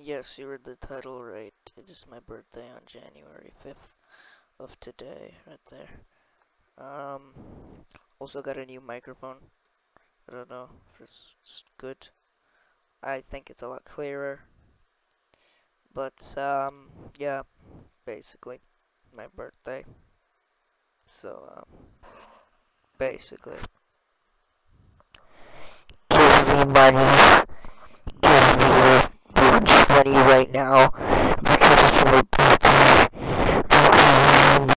Yes, you read the title right. It is my birthday on January 5th of today, right there. Um, also got a new microphone. I don't know if it's good. I think it's a lot clearer. But, um, yeah, basically, my birthday. So, um, basically. Give me money. Right now because it's my